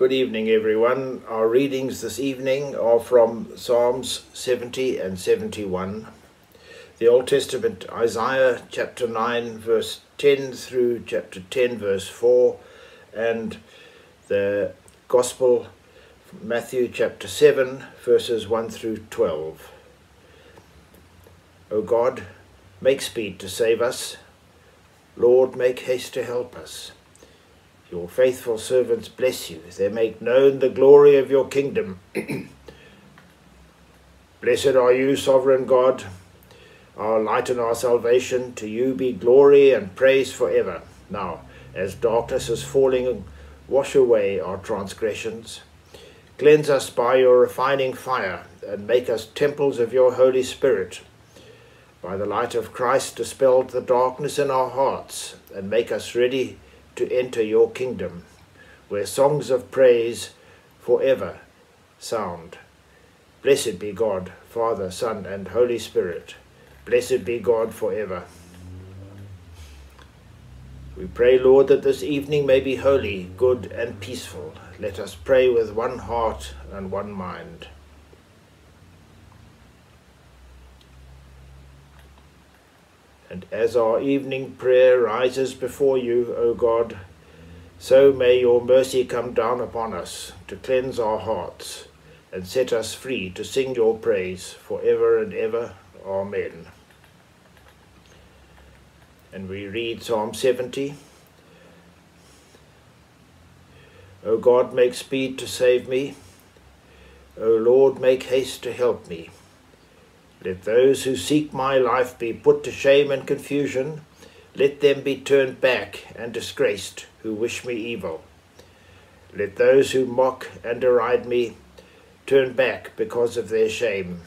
Good evening, everyone. Our readings this evening are from Psalms 70 and 71, the Old Testament, Isaiah chapter 9, verse 10 through chapter 10, verse 4, and the Gospel, Matthew chapter 7, verses 1 through 12. O God, make speed to save us. Lord, make haste to help us. Your faithful servants bless you. as They make known the glory of your kingdom. Blessed are you, sovereign God, our light and our salvation. To you be glory and praise forever. Now, as darkness is falling, wash away our transgressions. Cleanse us by your refining fire, and make us temples of your Holy Spirit. By the light of Christ, dispel the darkness in our hearts, and make us ready to enter your kingdom, where songs of praise forever sound. Blessed be God, Father, Son, and Holy Spirit. Blessed be God forever. We pray, Lord, that this evening may be holy, good, and peaceful. Let us pray with one heart and one mind. And as our evening prayer rises before you, O God, so may your mercy come down upon us to cleanse our hearts and set us free to sing your praise for ever and ever. Amen. And we read Psalm 70. O God, make speed to save me. O Lord, make haste to help me. Let those who seek my life be put to shame and confusion. Let them be turned back and disgraced who wish me evil. Let those who mock and deride me turn back because of their shame.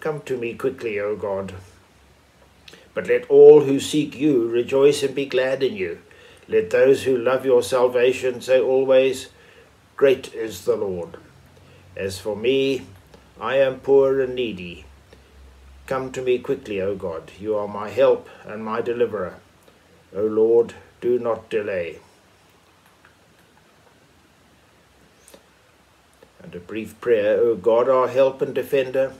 Come to me quickly, O God. But let all who seek you rejoice and be glad in you. Let those who love your salvation say always, Great is the Lord. As for me, I am poor and needy. Come to me quickly, O God. You are my help and my deliverer. O Lord, do not delay. And a brief prayer, O God, our help and defender,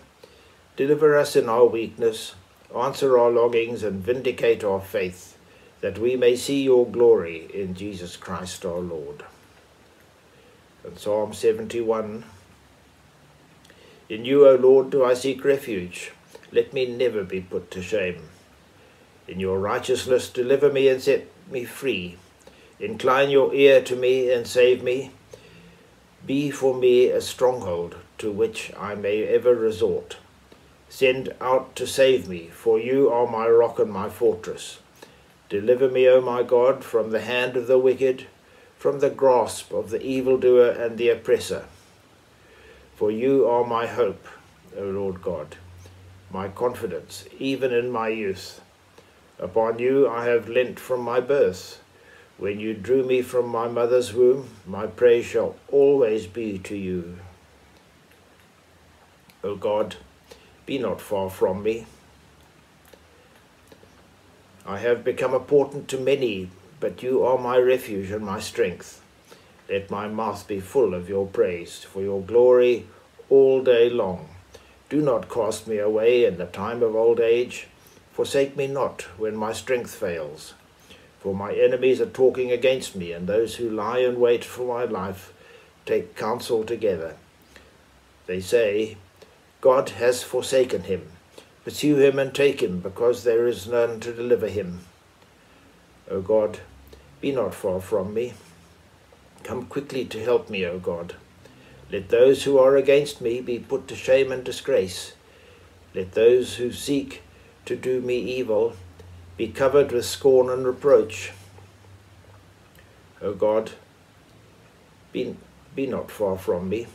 deliver us in our weakness, answer our longings, and vindicate our faith, that we may see your glory in Jesus Christ our Lord. And Psalm 71 in you, O Lord, do I seek refuge. Let me never be put to shame. In your righteousness, deliver me and set me free. Incline your ear to me and save me. Be for me a stronghold to which I may ever resort. Send out to save me, for you are my rock and my fortress. Deliver me, O my God, from the hand of the wicked, from the grasp of the evildoer and the oppressor. For you are my hope, O Lord God, my confidence, even in my youth. Upon you I have lent from my birth. When you drew me from my mother's womb, my praise shall always be to you. O God, be not far from me. I have become a portent to many, but you are my refuge and my strength. Let my mouth be full of your praise, for your glory all day long. Do not cast me away in the time of old age. Forsake me not when my strength fails. For my enemies are talking against me, and those who lie in wait for my life take counsel together. They say, God has forsaken him. Pursue him and take him, because there is none to deliver him. O God, be not far from me. Come quickly to help me, O God. Let those who are against me be put to shame and disgrace. Let those who seek to do me evil be covered with scorn and reproach. O God, be, be not far from me.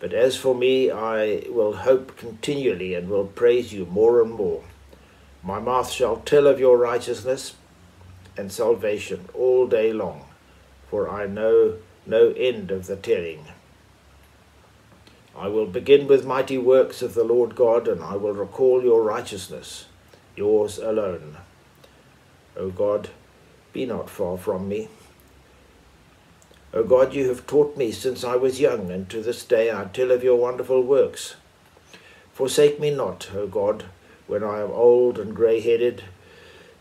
But as for me, I will hope continually and will praise you more and more. My mouth shall tell of your righteousness and salvation all day long, for I know no end of the telling. I will begin with mighty works of the Lord God, and I will recall your righteousness, yours alone. O God, be not far from me. O God, you have taught me since I was young, and to this day I tell of your wonderful works. Forsake me not, O God, when I am old and grey headed.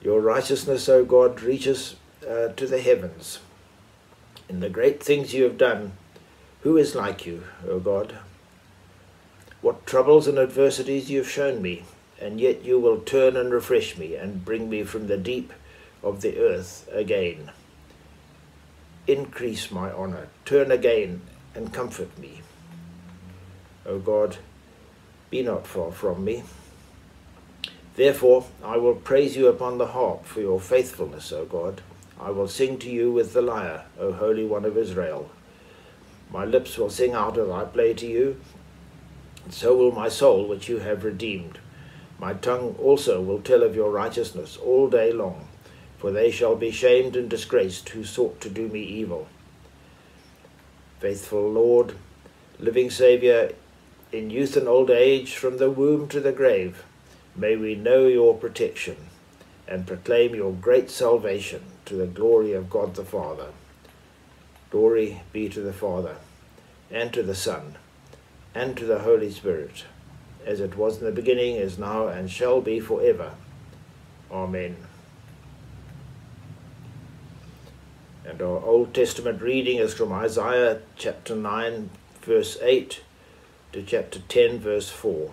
Your righteousness, O God, reaches uh, to the heavens. In the great things you have done, who is like you, O God? What troubles and adversities you have shown me, and yet you will turn and refresh me and bring me from the deep of the earth again. Increase my honour, turn again and comfort me. O God, be not far from me. Therefore I will praise you upon the harp for your faithfulness, O God. I will sing to you with the lyre, O Holy One of Israel. My lips will sing out as I play to you, and so will my soul which you have redeemed. My tongue also will tell of your righteousness all day long, for they shall be shamed and disgraced who sought to do me evil. Faithful Lord, living Saviour, in youth and old age, from the womb to the grave, May we know your protection and proclaim your great salvation to the glory of God the Father. Glory be to the Father, and to the Son, and to the Holy Spirit, as it was in the beginning, is now, and shall be for ever. Amen. And our Old Testament reading is from Isaiah chapter 9, verse 8 to chapter 10, verse 4.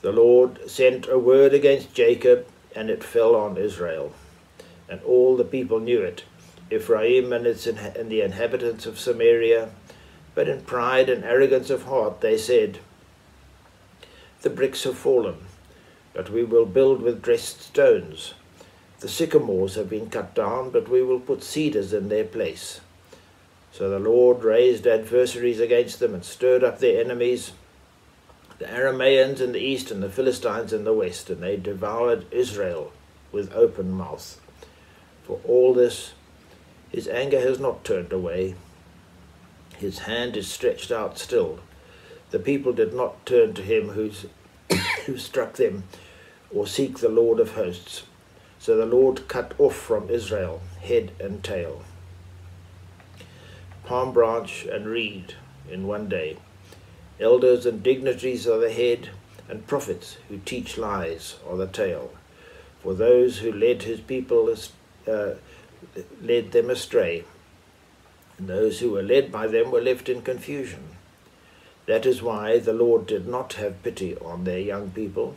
The Lord sent a word against Jacob, and it fell on Israel. And all the people knew it, Ephraim and, its and the inhabitants of Samaria. But in pride and arrogance of heart they said, The bricks have fallen, but we will build with dressed stones. The sycamores have been cut down, but we will put cedars in their place. So the Lord raised adversaries against them and stirred up their enemies the Aramaeans in the east and the Philistines in the west, and they devoured Israel with open mouth. For all this, his anger has not turned away. His hand is stretched out still. The people did not turn to him who struck them, or seek the Lord of hosts. So the Lord cut off from Israel head and tail. Palm branch and reed in one day. Elders and dignitaries are the head, and prophets who teach lies are the tail. For those who led his people uh, led them astray, and those who were led by them were left in confusion. That is why the Lord did not have pity on their young people,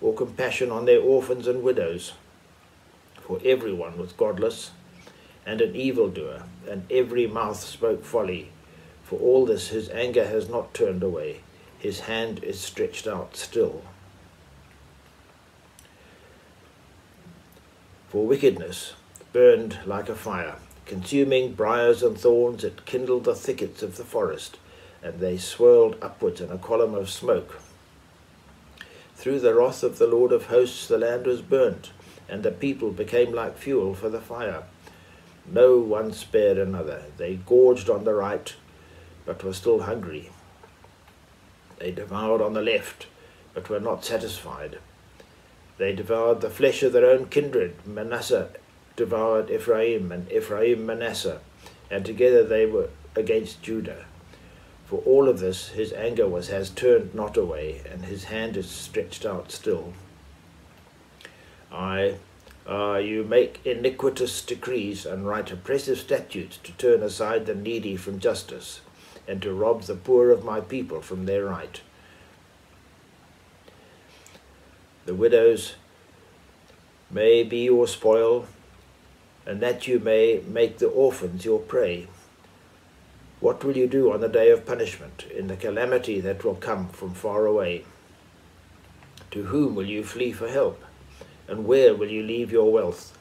or compassion on their orphans and widows. For everyone was godless, and an evildoer, and every mouth spoke folly. For all this his anger has not turned away, his hand is stretched out still. For wickedness burned like a fire, consuming briars and thorns, it kindled the thickets of the forest, and they swirled upwards in a column of smoke. Through the wrath of the Lord of hosts the land was burnt, and the people became like fuel for the fire. No one spared another. They gorged on the right, but were still hungry. They devoured on the left, but were not satisfied. They devoured the flesh of their own kindred. Manasseh devoured Ephraim, and Ephraim Manasseh, and together they were against Judah. For all of this his anger was has turned not away, and his hand is stretched out still. I, uh, you make iniquitous decrees and write oppressive statutes to turn aside the needy from justice and to rob the poor of my people from their right. The widows may be your spoil, and that you may make the orphans your prey. What will you do on the day of punishment, in the calamity that will come from far away? To whom will you flee for help? And where will you leave your wealth,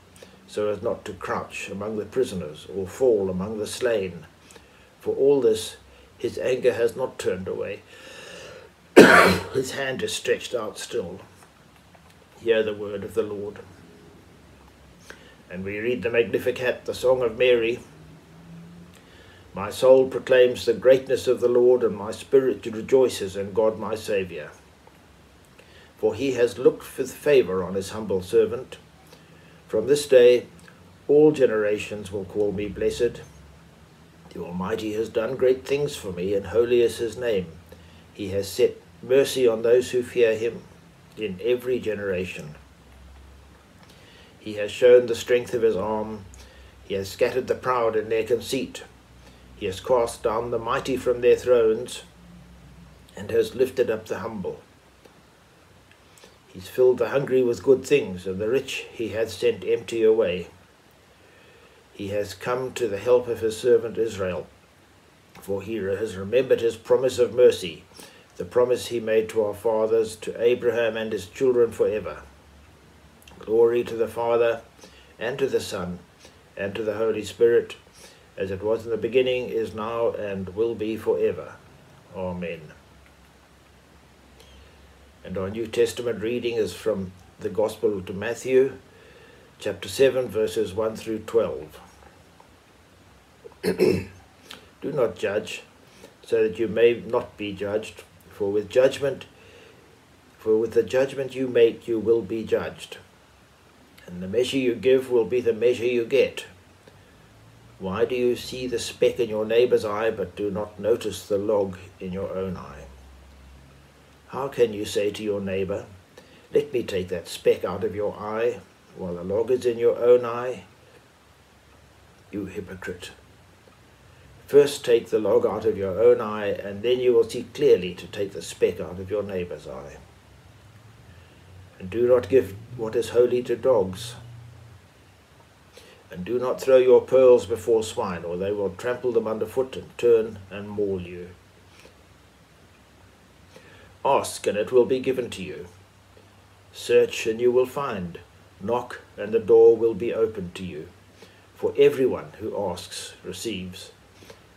so as not to crouch among the prisoners or fall among the slain? For all this his anger has not turned away. His hand is stretched out still. Hear the word of the Lord. And we read the Magnificat, the Song of Mary. My soul proclaims the greatness of the Lord, and my spirit rejoices in God my Saviour. For he has looked with favour on his humble servant. From this day All generations will call me blessed. The Almighty has done great things for me, and holy is his name. He has set mercy on those who fear him in every generation. He has shown the strength of his arm. He has scattered the proud in their conceit. He has cast down the mighty from their thrones and has lifted up the humble. He's filled the hungry with good things, and the rich he hath sent empty away. He has come to the help of his servant Israel, for he has remembered his promise of mercy, the promise he made to our fathers, to Abraham and his children forever. Glory to the Father, and to the Son, and to the Holy Spirit, as it was in the beginning, is now, and will be forever. Amen. And our New Testament reading is from the Gospel to Matthew, chapter 7, verses 1 through 12. Do not judge, so that you may not be judged, for with judgment, for with the judgment you make, you will be judged. And the measure you give will be the measure you get. Why do you see the speck in your neighbor's eye, but do not notice the log in your own eye? How can you say to your neighbor, Let me take that speck out of your eye, while the log is in your own eye? You hypocrite. First take the log out of your own eye, and then you will see clearly to take the speck out of your neighbor's eye. And do not give what is holy to dogs. And do not throw your pearls before swine, or they will trample them underfoot and turn and maul you. Ask, and it will be given to you. Search, and you will find. Knock, and the door will be opened to you. For everyone who asks receives,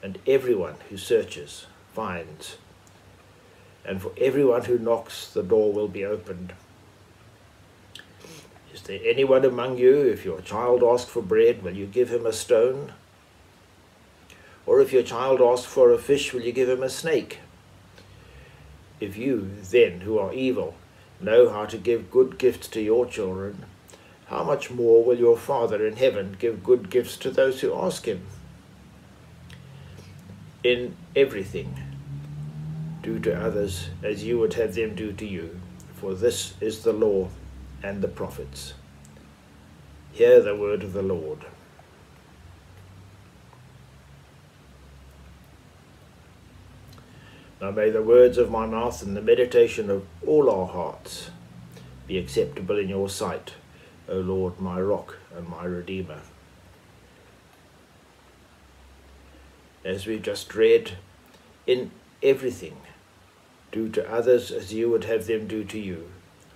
and everyone who searches finds. And for everyone who knocks, the door will be opened. Is there anyone among you, if your child asks for bread, will you give him a stone? Or if your child asks for a fish, will you give him a snake? If you, then, who are evil, know how to give good gifts to your children, how much more will your Father in heaven give good gifts to those who ask him? In everything, do to others as you would have them do to you, for this is the law and the prophets. Hear the word of the Lord. Now may the words of my mouth and the meditation of all our hearts be acceptable in your sight, O Lord, my rock and my redeemer. As we've just read, in everything, do to others as you would have them do to you,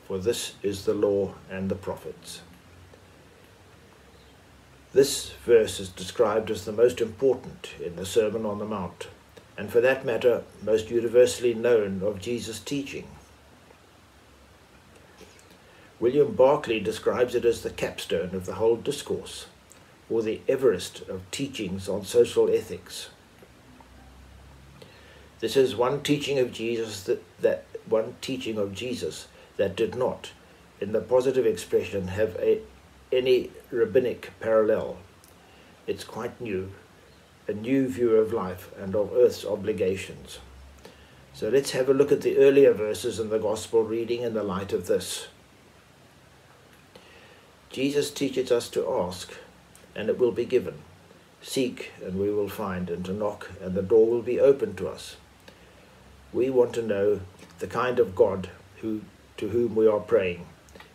for this is the law and the prophets. This verse is described as the most important in the Sermon on the Mount and for that matter, most universally known of Jesus' teaching. William Barclay describes it as the capstone of the whole discourse, or the Everest of teachings on social ethics. This is one teaching of Jesus that, that one teaching of Jesus that did not, in the positive expression, have a, any rabbinic parallel. It's quite new a new view of life and of earth's obligations. So let's have a look at the earlier verses in the Gospel reading in the light of this. Jesus teaches us to ask, and it will be given. Seek, and we will find, and to knock, and the door will be opened to us. We want to know the kind of God who, to whom we are praying.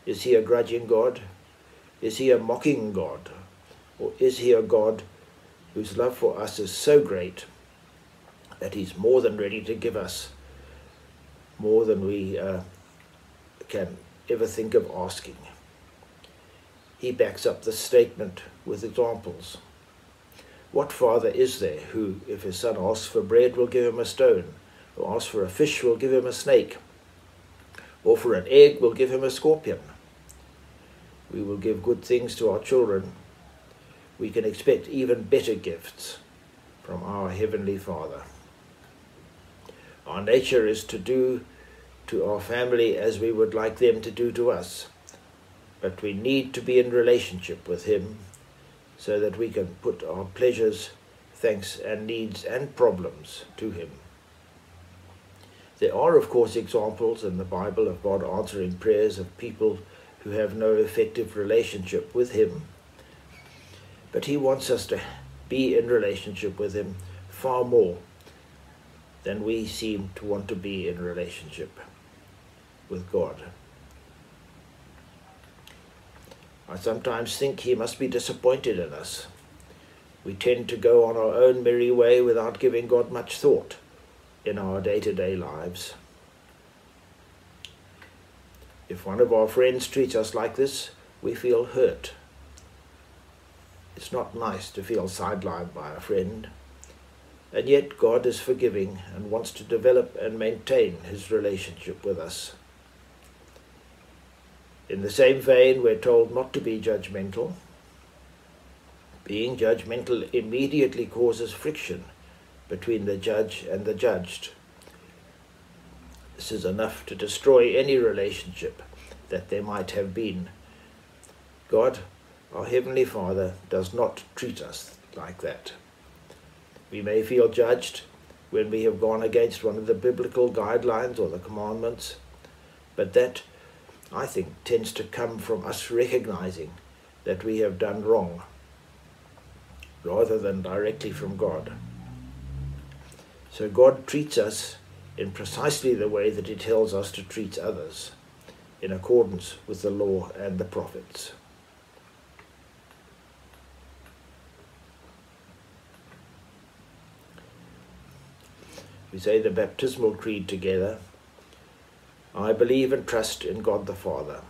Is he a grudging God? Is he a mocking God? Or is he a God whose love for us is so great that he's more than ready to give us more than we uh, can ever think of asking. He backs up this statement with examples. What father is there who, if his son asks for bread, will give him a stone, or asks for a fish, will give him a snake, or for an egg, will give him a scorpion? We will give good things to our children we can expect even better gifts from our Heavenly Father. Our nature is to do to our family as we would like them to do to us, but we need to be in relationship with Him so that we can put our pleasures, thanks, and needs and problems to Him. There are, of course, examples in the Bible of God answering prayers of people who have no effective relationship with Him. But He wants us to be in relationship with Him far more than we seem to want to be in relationship with God. I sometimes think He must be disappointed in us. We tend to go on our own merry way without giving God much thought in our day to day lives. If one of our friends treats us like this, we feel hurt. It's not nice to feel sidelined by a friend. And yet God is forgiving and wants to develop and maintain his relationship with us. In the same vein, we're told not to be judgmental. Being judgmental immediately causes friction between the judge and the judged. This is enough to destroy any relationship that there might have been. God, our Heavenly Father, does not treat us like that. We may feel judged when we have gone against one of the biblical guidelines or the commandments, but that, I think, tends to come from us recognizing that we have done wrong rather than directly from God. So God treats us in precisely the way that He tells us to treat others, in accordance with the law and the prophets. We say the baptismal creed together. I believe and trust in God the Father,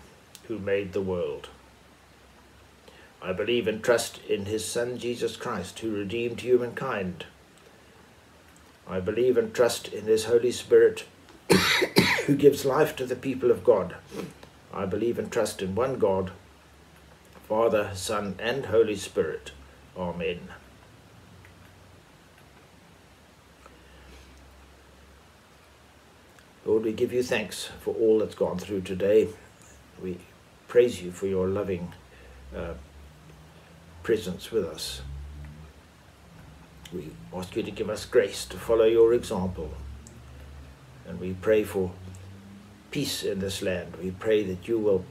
who made the world. I believe and trust in his Son Jesus Christ, who redeemed humankind I believe and trust in His Holy Spirit, who gives life to the people of God. I believe and trust in one God, Father, Son, and Holy Spirit. Amen. Lord, we give you thanks for all that's gone through today. We praise you for your loving uh, presence with us. We ask you to give us grace to follow your example. And we pray for peace in this land. We pray that you will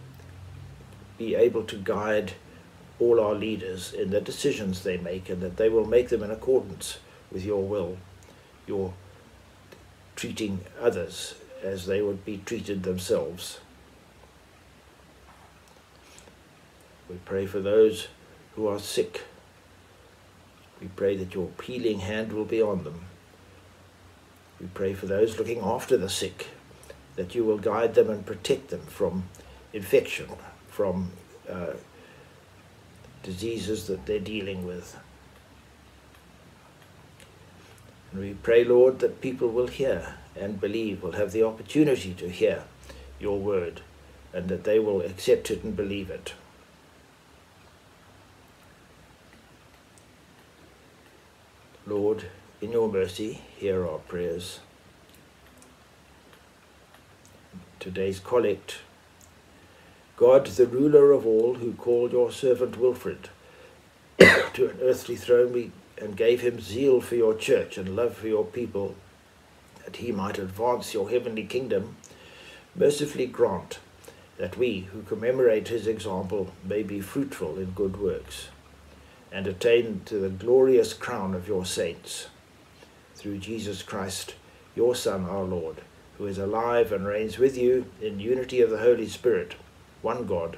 be able to guide all our leaders in the decisions they make and that they will make them in accordance with your will, your treating others as they would be treated themselves. We pray for those who are sick we pray that your healing hand will be on them. We pray for those looking after the sick, that you will guide them and protect them from infection, from uh, diseases that they're dealing with. And we pray, Lord, that people will hear and believe, will have the opportunity to hear your word, and that they will accept it and believe it. Lord, in your mercy, hear our prayers. Today's collect. God, the ruler of all, who called your servant Wilfred to an earthly throne and gave him zeal for your church and love for your people, that he might advance your heavenly kingdom, mercifully grant that we, who commemorate his example, may be fruitful in good works and attain to the glorious crown of your saints. Through Jesus Christ, your Son, our Lord, who is alive and reigns with you in unity of the Holy Spirit, one God,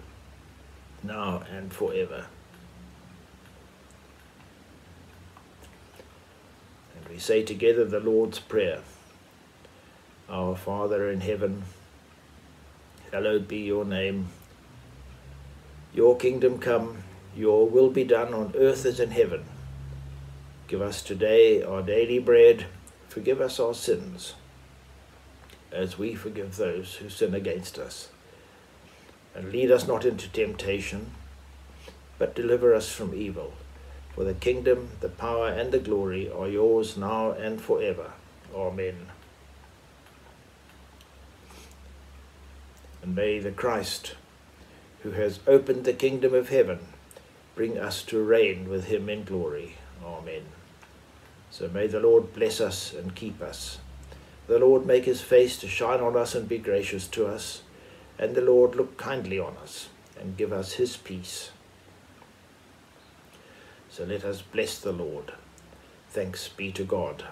now and forever. And we say together the Lord's Prayer. Our Father in heaven, hallowed be your name. Your kingdom come your will be done on earth as in heaven. Give us today our daily bread. Forgive us our sins, as we forgive those who sin against us. And lead us not into temptation, but deliver us from evil. For the kingdom, the power, and the glory are yours now and forever. Amen. And may the Christ, who has opened the kingdom of heaven, bring us to reign with him in glory. Amen. So may the Lord bless us and keep us. The Lord make his face to shine on us and be gracious to us. And the Lord look kindly on us and give us his peace. So let us bless the Lord. Thanks be to God.